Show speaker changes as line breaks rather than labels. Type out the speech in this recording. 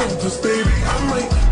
Just, baby. I might